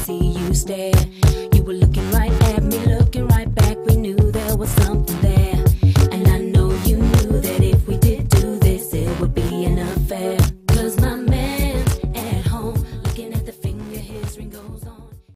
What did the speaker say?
see you stare. You were looking right at me, looking right back. We knew there was something there. And I know you knew that if we did do this, it would be an affair. Cause my man at home, looking at the finger his ring goes on.